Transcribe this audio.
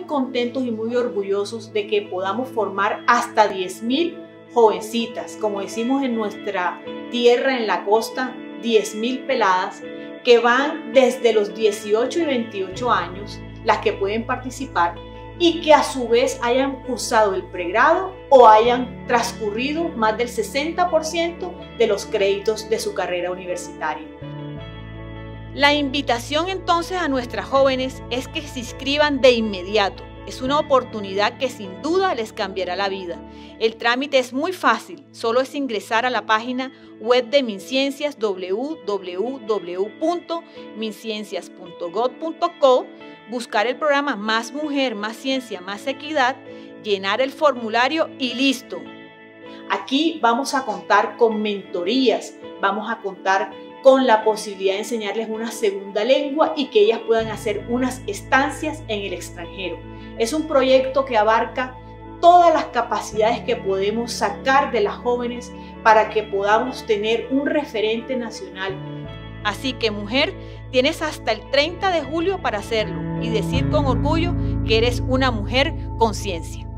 contentos y muy orgullosos de que podamos formar hasta 10.000 jovencitas, como decimos en nuestra tierra, en la costa, 10.000 peladas que van desde los 18 y 28 años, las que pueden participar, y que a su vez hayan cursado el pregrado o hayan transcurrido más del 60% de los créditos de su carrera universitaria. La invitación entonces a nuestras jóvenes es que se inscriban de inmediato. Es una oportunidad que sin duda les cambiará la vida. El trámite es muy fácil, solo es ingresar a la página web de MinCiencias www.minciencias.gov.co, buscar el programa Más Mujer, Más Ciencia, Más Equidad, llenar el formulario y listo. Aquí vamos a contar con mentorías, vamos a contar con la posibilidad de enseñarles una segunda lengua y que ellas puedan hacer unas estancias en el extranjero. Es un proyecto que abarca todas las capacidades que podemos sacar de las jóvenes para que podamos tener un referente nacional. Así que mujer, tienes hasta el 30 de julio para hacerlo y decir con orgullo que eres una mujer con ciencia.